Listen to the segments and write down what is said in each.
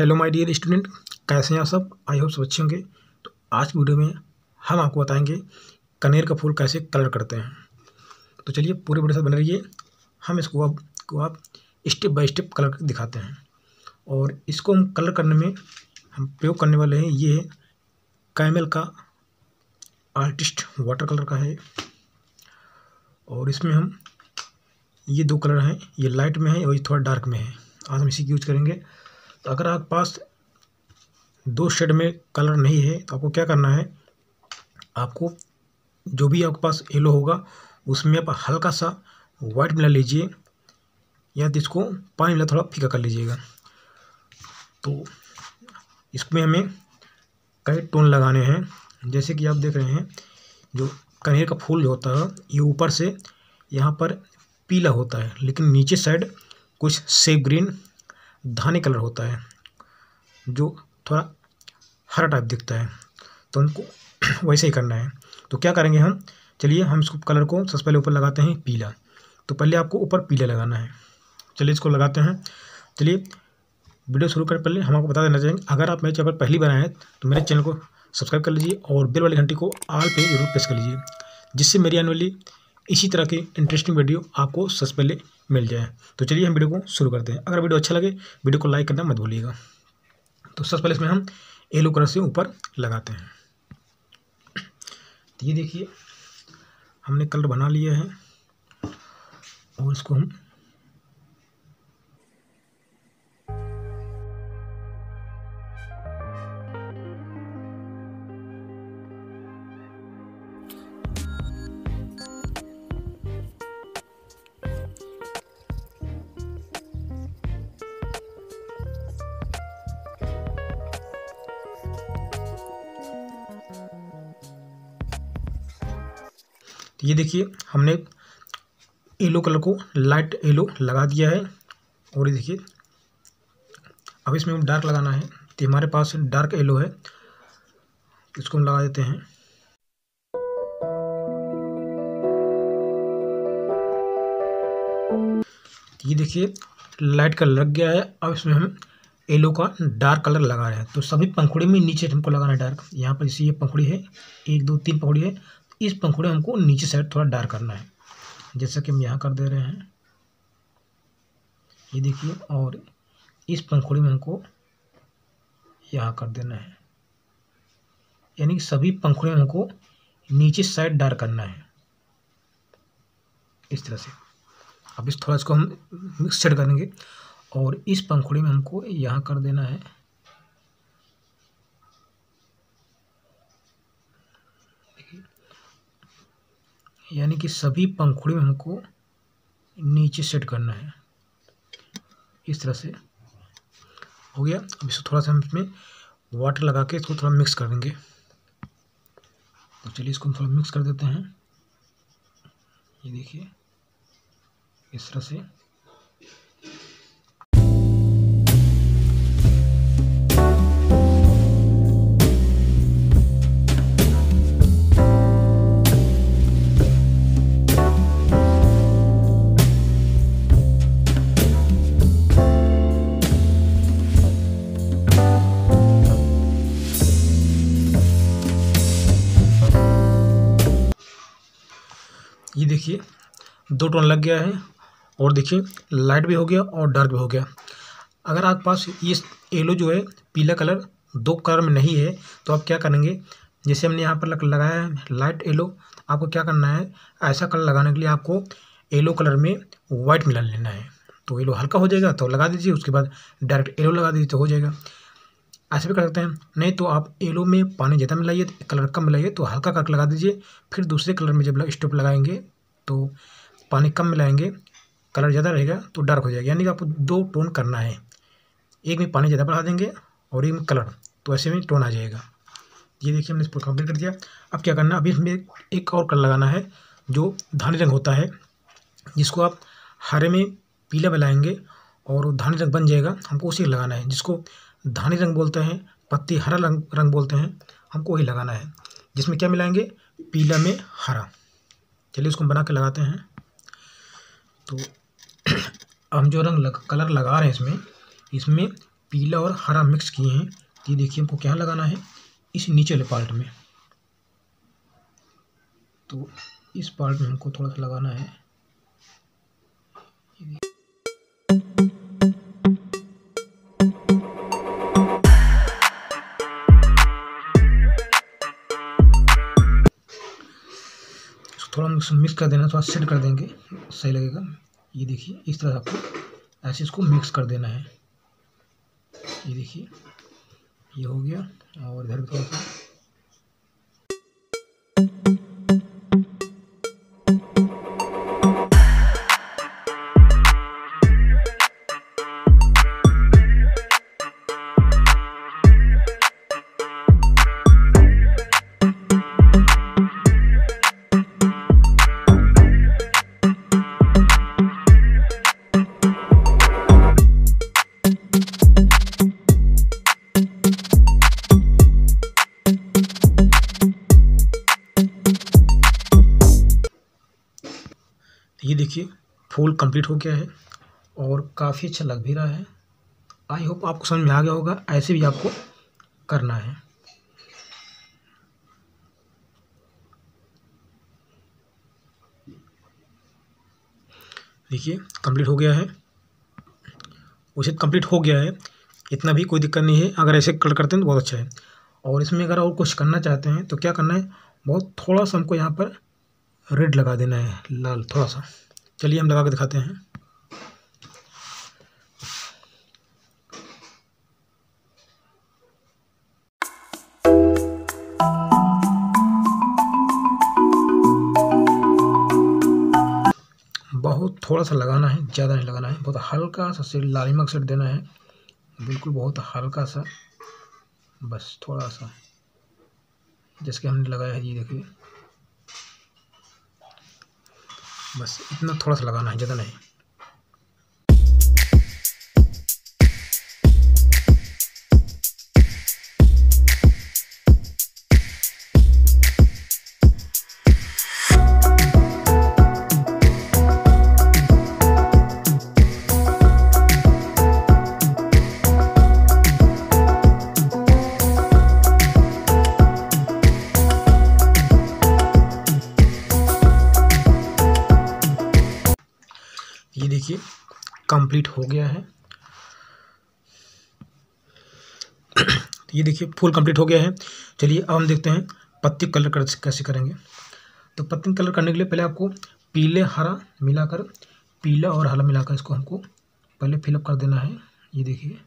Hello my dear student, कैसे हैं आप सब? आई होप सब अच्छे होंगे। तो आज की वीडियो में हम आपको बताएँगे कनेर का फूल कैसे कलर करते हैं। तो चलिए पूरे वीडियो से बने रहिए। हम इसको अब, को आप स्टेप बाय स्टेप कलर दिखाते हैं। और इसको हम कलर करने में हम प्रयोग करने वाले हैं, ये कैमल का आर्टिस्ट वाटर कलर का है। और इसमें हम, ये दो कलर हैं, ये लाइट में है और ये थोड़ा डार्क में है। आज हम इसी यूज़ करेंगे। तो अगर आपके पास दो शेड में कलर नहीं है तो आपको क्या करना है? आपको जो भी आपके पास येलो होगा, उसमें आप हल्का सा वाइट मिला लीजिए, या तो इसको पानी मिला थोड़ा फीका कर लीजिएगा। तो इसमें हमें कई टोन लगाने हैं। जैसे कि आप देख रहे हैं, जो कनेर का फूल जो होता है, ये ऊपर से यहाँ पर पीला होता है, लेकिन नीचे साइड कुछ सेब ग्रीन धानी कलर होता है, जो थोड़ा हरा टाइप दिखता है। तो हमको वैसे ही करना है। तो क्या करेंगे हम? चलिए हम इसको कलर को सबसे पहले ऊपर लगाते हैं पीला। तो पहले आपको ऊपर पीला लगाना है। चलिए इसको लगाते हैं। चलिए वीडियो शुरू करने पहले हम आपको बता देना चाहेंगे, अगर आप मेरे चैनल पहली बार आए तो मेरे चैनल को सब्सक्राइब कर लीजिए और बेल वाली घंटी को आल पे ज़रूर प्रेस कर लीजिए, जिससे मेरी आने वाली इसी तरह की इंटरेस्टिंग वीडियो आपको सबसे पहले मिल जाए तो चलिए हम वीडियो को शुरू करते हैं। अगर वीडियो अच्छा लगे, वीडियो को लाइक करना मत भूलिएगा। तो सबसे पहले इसमें हम येलो कलर से ऊपर लगाते हैं। तो ये देखिए, हमने कलर बना लिया है और इसको हम तो ये देखिए, हमने येलो कलर को लाइट येलो लगा दिया है। और ये देखिए, अब इसमें हम डार्क लगाना है। तो हमारे पास डार्क येलो है। इसको हम लगा देते हैं। ये देखिए, लाइट कलर लग गया है। अब इसमें हम येलो का डार्क कलर लगा रहे हैं। तो सभी पंखुड़ी में नीचे हमको लगाना है डार्क। यहाँ पर जैसे ये पंखुड़ी है, एक, दो, तीन पंखुड़ी है। इस पंखुड़े हमको नीचे साइड थोड़ा डार्क करना है। जैसा कि हम यहाँ कर दे रहे हैं। ये देखिए, और इस पंखुड़ी में हमको यहाँ कर देना है। यानी कि सभी पंखुड़ी में हमको नीचे साइड डार्क करना है। इस तरह से। अब इस थोड़ा इसको हम मिक्स सेट करेंगे, और इस पंखुड़ी में हमको यहाँ कर देना है। यानी कि सभी पंखुड़ी में हमको नीचे सेट करना है। इस तरह से हो गया। अब इसको थोड़ा सा हम इसमें वाटर लगा के इसको थोड़ा मिक्स कर देंगे। तो चलिए इसको हम थोड़ा मिक्स कर देते हैं। ये देखिए, इस तरह से देखिए, दो टोन लग गया है और देखिए लाइट भी हो गया और डार्क भी हो गया। अगर आपके पास ये येलो जो है, पीला कलर दो कलर में नहीं है तो आप क्या करेंगे? जैसे हमने यहाँ पर लगाया है लाइट येलो आपको क्या करना है? ऐसा कलर लगाने के लिए आपको येलो कलर में वाइट मिला लेना है। तो येलो हल्का हो जाएगा तो लगा दीजिए, उसके बाद डायरेक्ट येलो लगा दीजिए तो हो जाएगा। ऐसे भी कर सकते हैं। नहीं तो आप येलो में पानी ज़्यादा मिलाइए कलर कम मिलाइए तो हल्का करके लगा दीजिए, फिर दूसरे कलर में जब स्टोप लगाएँगे तो पानी कम मिलाएँगे कलर ज़्यादा रहेगा तो डार्क हो जाएगा। यानी कि आपको दो टोन करना है। एक में पानी ज़्यादा बढ़ा देंगे और एक में कलर तो ऐसे में टोन आ जाएगा। ये देखिए हमने इसको कंप्लीट कर दिया। अब क्या करना है? अभी इसमें एक और कलर लगाना है, जो धानी रंग होता है, जिसको आप हरे में पीला मिलाएँगे और धानी रंग बन जाएगा। हमको उसी लगाना है, जिसको धानी रंग बोलते हैं, पत्ती हरा रंग रंग बोलते हैं, हमको वही लगाना है। जिसमें क्या मिलाएँगे? पीला में हरा। चलिए उसको बना के लगाते हैं। तो हम जो रंग लग, कलर लगा रहे हैं इसमें इसमें पीला और हरा मिक्स किए हैं। ये देखिए हमको क्या लगाना है इस नीचे वाले पार्ट में। तो इस पार्ट में हमको थोड़ा सा लगाना है। थोड़ा मिक्स मिक्स कर देना, थोड़ा सेट कर देंगे। सही लगेगा। ये देखिए, इस तरह आपको ऐसे इसको मिक्स कर देना है। ये देखिए, ये हो गया। और इधर भी थोड़ा सा देखिए फूल कंप्लीट हो गया है और काफ़ी अच्छा लग भी रहा है। आई होप आपको समझ में आ गया होगा, ऐसे भी आपको करना है। देखिए कंप्लीट हो गया है। उसे कंप्लीट हो गया है, इतना भी कोई दिक्कत नहीं है। अगर ऐसे कलर करते हैं तो बहुत अच्छा है। और इसमें अगर और कुछ करना चाहते हैं तो क्या करना है? बहुत थोड़ा सा हमको यहाँ पर रेड लगा देना है, लाल, थोड़ा सा। चलिए हम लगा के दिखाते हैं। बहुत थोड़ा सा लगाना है, ज़्यादा नहीं लगाना है। बहुत हल्का सा सिर्फ़ लालिमक सेट देना है। बिल्कुल बहुत हल्का सा, बस थोड़ा सा, जिसके हमने लगाया है, ये देखिए। बस इतना थोड़ा सा लगाना है ज़्यादा नहीं। ये देखिए कंप्लीट हो गया है। ये देखिए फुल कंप्लीट हो गया है। चलिए, अब हम देखते हैं पत्ती कलर कर, कैसे करेंगे। तो पत्ती कलर करने के लिए पहले आपको पीले, हरा मिलाकर, पीला और हरा मिलाकर इसको हमको पहले फिलअप कर देना है। ये देखिए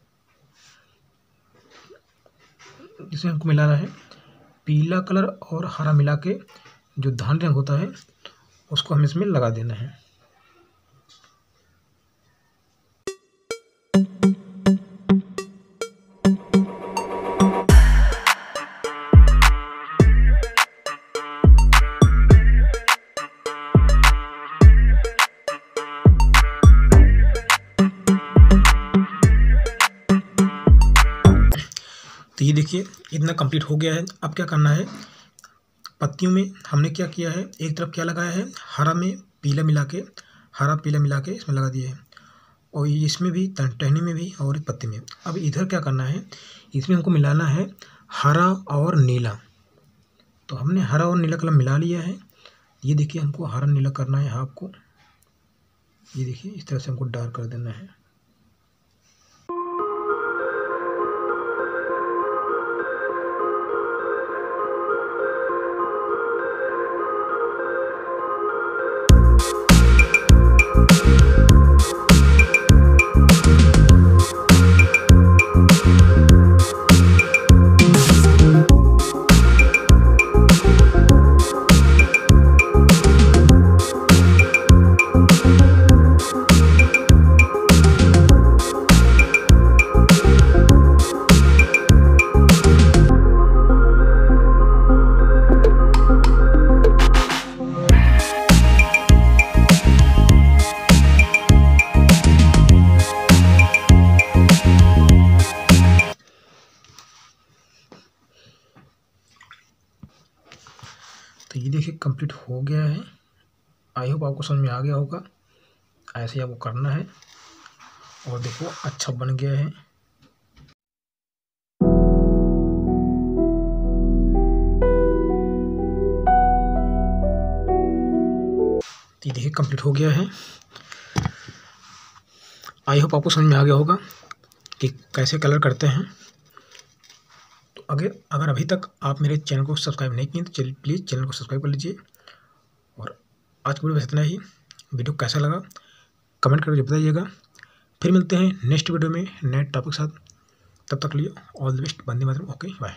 इसमें हमको मिलाना है। पीला कलर और हरा मिला के जो धान रंग होता है, उसको हमें इसमें लगा देना है। ये देखिए, इतना कंप्लीट हो गया है। अब क्या करना है? पत्तियों में हमने क्या किया है? एक तरफ़ क्या लगाया है? हरा में पीला मिला के, हरा पीला मिला के इसमें लगा दिया है। और इसमें भी टहनी में भी और पत्ती में। अब इधर क्या करना है? इसमें हमको मिलाना है हरा और नीला। तो हमने हरा और नीला कलर मिला लिया है। ये देखिए, हमको हरा नीला करना है हाफ़ को ये देखिए, इस तरह से हमको डार्क कर देना है। कंप्लीट हो गया है। आई होप आपको समझ में आ गया होगा। ऐसे ही आपको करना है। और देखो अच्छा बन गया है। ये देखिए कंप्लीट हो गया है। आई होप आपको समझ में आ गया होगा कि कैसे कलर करते हैं। अगर अगर अभी तक आप मेरे चैनल को सब्सक्राइब नहीं किए तो प्लीज़ चैनल को सब्सक्राइब कर लीजिए। और आज की वीडियो बस इतना ही। वीडियो कैसा लगा, कमेंट करके बताइएगा। फिर मिलते हैं नेक्स्ट वीडियो में नए टॉपिक के साथ। तब तक लिए ऑल द बेस्ट बंदी मातरम, ओके बाय